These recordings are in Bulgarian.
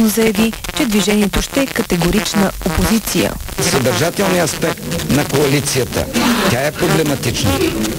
ясно заяви, че движението ще е категорична опозиция. Съдържателният аспект на коалицията, тя е проблематична.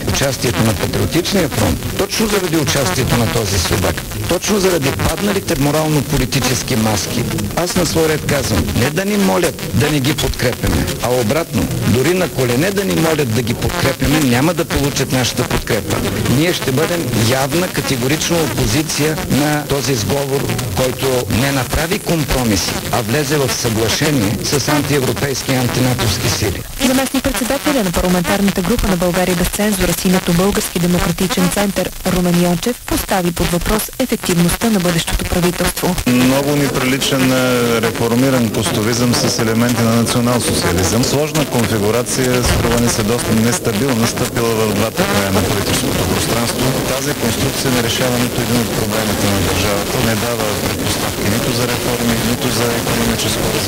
Участието на Патриотичния фронт, точно заради участието на този свобак, точно заради падналите морално-политически маски. Аз на свой ред казвам, не да ни молят да не ги подкрепяме, а обратно, дори на колене да ни молят да ги подкрепяме, няма да получат нашата подкрепа. Ние ще бъдем явна категорична опозиция на този сговор, който не направи компромиси, а влезе в съглашение с антиевропейски и антинатовски сили. Заместник председателя на парламентарната група на България без цензура с името Български демократичен център Румен Йончев постави под въпрос ефективността на бъдещото правителство. Много ни прилича на реформиран постовизъм с елементи на национал-социализъм. Сложна конфигурация, струва ни се доста нестабилна, стъпила в двата края на политическото пространство. Тази конструкция не решава нито един от проблемите на държавата, не дава предпоставки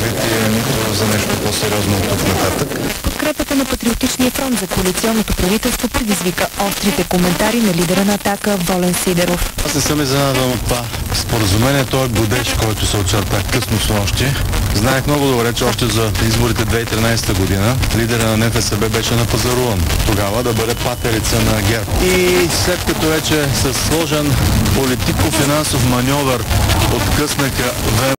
развитие, нито за нещо по-сериозно от тук нататък. Подкрепата на Патриотичния фронт за коалиционното правителство предизвика острите коментари на лидера на атака Волен Сидеров. Аз не съм изненадан от това споразумение. Той е годеж, който се очерта късно с нощи. Знаех много добре, че още за изборите 2013 година лидера на НФСБ беше напазаруван. Тогава да бъде патерица на ГЕРБ. И след като вече с сложен политико-финансов маньовър откъснаха